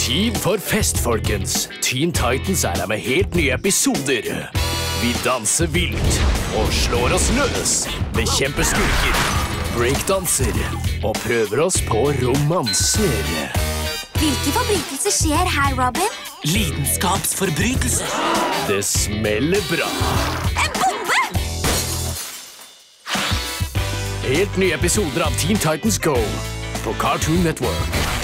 Tid for fest, folkens. Teen Titans er her med helt nye episoder. Vi danser vilt og slår oss løs. Bekjemper skurker, breakdanser og prøver oss på romanser. Hvilke forbrytelser skjer her, Robin? Lidenskapsforbrytelser. Det smeller bra. En bombe! Helt nye episoder av Teen Titans Go på Cartoon Network.